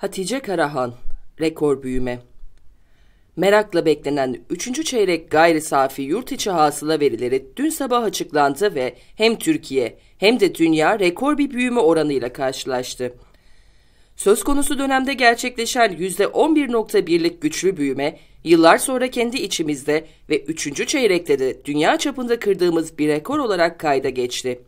Hatice Karahan, rekor büyüme. Merakla beklenen 3. çeyrek gayri safi yurt içi hasıla verileri dün sabah açıklandı ve hem Türkiye hem de dünya rekor bir büyüme oranıyla karşılaştı. Söz konusu dönemde gerçekleşen %11.1'lik güçlü büyüme, yıllar sonra kendi içimizde ve 3. çeyrekte de dünya çapında kırdığımız bir rekor olarak kayda geçti.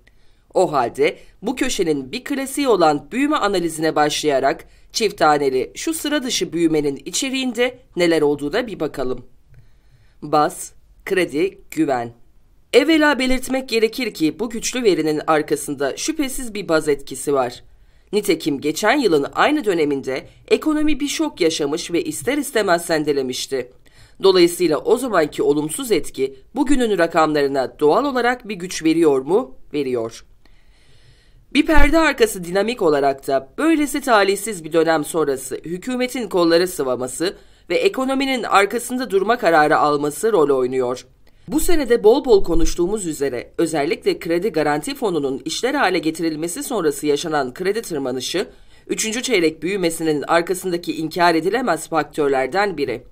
O halde bu köşenin bir klasiği olan büyüme analizine başlayarak çift taneli şu sıra dışı büyümenin içeriğinde neler olduğuna bir bakalım. Bas, kredi, güven. Evvela belirtmek gerekir ki bu güçlü verinin arkasında şüphesiz bir baz etkisi var. Nitekim geçen yılın aynı döneminde ekonomi bir şok yaşamış ve ister istemez sendelemişti. Dolayısıyla o zamanki olumsuz etki bugünün rakamlarına doğal olarak bir güç veriyor mu? Veriyor. Bir perde arkası dinamik olarak da böylesi talihsiz bir dönem sonrası hükümetin kolları sıvaması ve ekonominin arkasında durma kararı alması rol oynuyor. Bu senede bol bol konuştuğumuz üzere özellikle kredi garanti fonunun işler hale getirilmesi sonrası yaşanan kredi tırmanışı, 3. çeyrek büyümesinin arkasındaki inkar edilemez faktörlerden biri.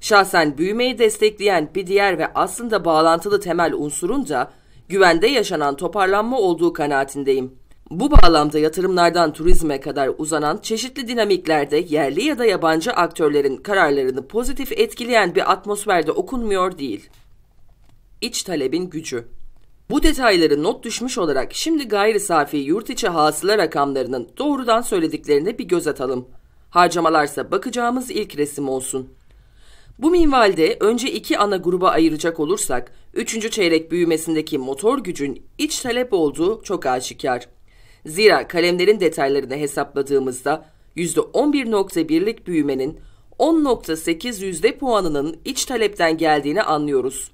Şahsen büyümeyi destekleyen bir diğer ve aslında bağlantılı temel unsurun da güvende yaşanan toparlanma olduğu kanaatindeyim. Bu bağlamda yatırımlardan turizme kadar uzanan çeşitli dinamiklerde yerli ya da yabancı aktörlerin kararlarını pozitif etkileyen bir atmosferde okunmuyor değil. İç talebin gücü. Bu detayları not düşmüş olarak şimdi gayri safi yurt içi hasıla rakamlarının doğrudan söylediklerine bir göz atalım. Harcamalarsa bakacağımız ilk resim olsun. Bu minvalde önce iki ana gruba ayıracak olursak, üçüncü çeyrek büyümesindeki motor gücün iç talep olduğu çok aşikar. Zira kalemlerin detaylarını hesapladığımızda %11.1'lik büyümenin 10.8 yüzde puanının iç talepten geldiğini anlıyoruz.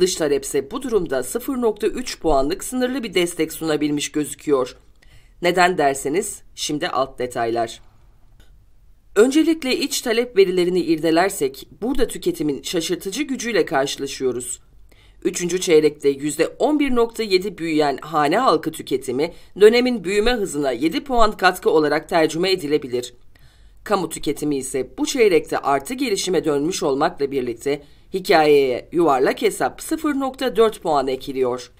Dış talepse bu durumda 0.3 puanlık sınırlı bir destek sunabilmiş gözüküyor. Neden derseniz şimdi alt detaylar. Öncelikle iç talep verilerini irdelersek burada tüketimin şaşırtıcı gücüyle karşılaşıyoruz. Üçüncü çeyrekte %11.7 büyüyen hane halkı tüketimi dönemin büyüme hızına 7 puan katkı olarak tercüme edilebilir. Kamu tüketimi ise bu çeyrekte artı gelişime dönmüş olmakla birlikte hikayeye yuvarlak hesap 0.4 puan ekiliyor.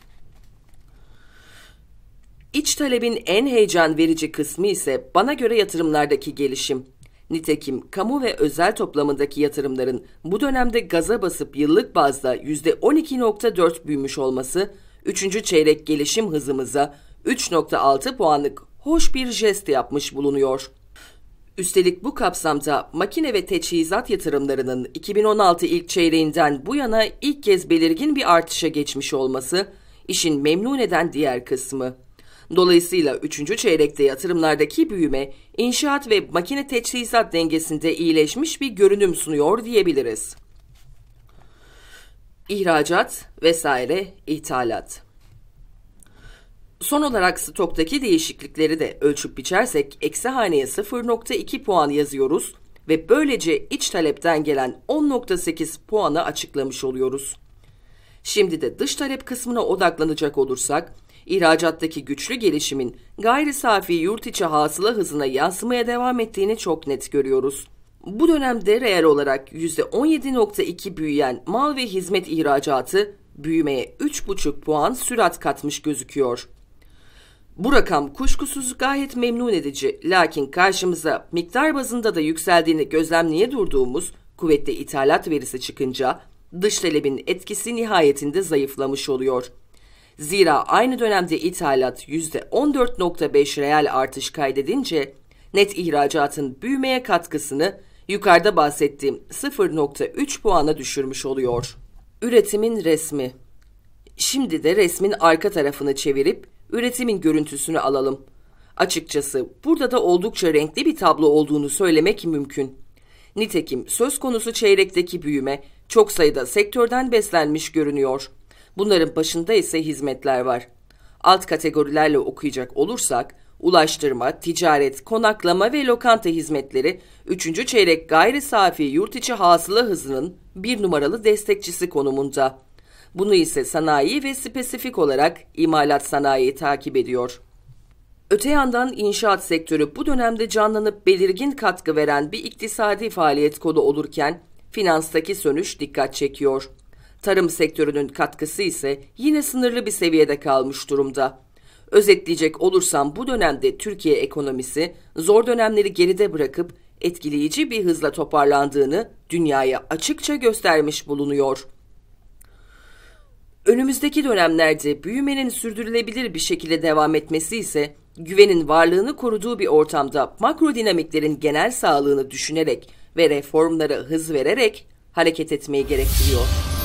İç talebin en heyecan verici kısmı ise bana göre yatırımlardaki gelişim. Nitekim kamu ve özel toplamındaki yatırımların bu dönemde gaza basıp yıllık bazda %12.4 büyümüş olması, 3. çeyrek gelişim hızımıza 3.6 puanlık hoş bir jest yapmış bulunuyor. Üstelik bu kapsamda makine ve teçhizat yatırımlarının 2016 ilk çeyreğinden bu yana ilk kez belirgin bir artışa geçmiş olması, işin memnun eden diğer kısmı. Dolayısıyla 3. çeyrekte yatırımlardaki büyüme inşaat ve makine teçhizat dengesinde iyileşmiş bir görünüm sunuyor diyebiliriz. İhracat vesaire ithalat. Son olarak stoktaki değişiklikleri de ölçüp biçersek eksi haneye 0.2 puan yazıyoruz ve böylece iç talepten gelen 10.8 puanı açıklamış oluyoruz. Şimdi de dış talep kısmına odaklanacak olursak ihracattaki güçlü gelişimin gayri safi yurt içi hasıla hızına yansımaya devam ettiğini çok net görüyoruz. Bu dönemde reel olarak %17.2 büyüyen mal ve hizmet ihracatı büyümeye 3,5 puan sürat katmış gözüküyor. Bu rakam kuşkusuz gayet memnun edici lakin karşımıza miktar bazında da yükseldiğini gözlemleye durduğumuz kuvvetli ithalat verisi çıkınca dış talebin etkisi nihayetinde zayıflamış oluyor.'' Zira aynı dönemde ithalat %14.5 reel artış kaydedince net ihracatın büyümeye katkısını yukarıda bahsettiğim 0.3 puana düşürmüş oluyor. Üretimin resmi. Şimdi de resmin arka tarafını çevirip üretimin görüntüsünü alalım. Açıkçası burada da oldukça renkli bir tablo olduğunu söylemek mümkün. Nitekim söz konusu çeyrekteki büyüme çok sayıda sektörden beslenmiş görünüyor. Bunların başında ise hizmetler var. Alt kategorilerle okuyacak olursak ulaştırma, ticaret, konaklama ve lokanta hizmetleri 3. çeyrek gayri safi yurt içi hasıla hızının bir numaralı destekçisi konumunda. Bunu ise sanayi ve spesifik olarak imalat sanayi takip ediyor. Öte yandan inşaat sektörü bu dönemde canlanıp belirgin katkı veren bir iktisadi faaliyet kolu olurken finanstaki sönüş dikkat çekiyor. Tarım sektörünün katkısı ise yine sınırlı bir seviyede kalmış durumda. Özetleyecek olursam bu dönemde Türkiye ekonomisi zor dönemleri geride bırakıp etkileyici bir hızla toparlandığını dünyaya açıkça göstermiş bulunuyor. Önümüzdeki dönemlerde büyümenin sürdürülebilir bir şekilde devam etmesi ise güvenin varlığını koruduğu bir ortamda makro dinamiklerin genel sağlığını düşünerek ve reformlara hız vererek hareket etmeyi gerektiriyor.